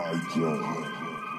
I John.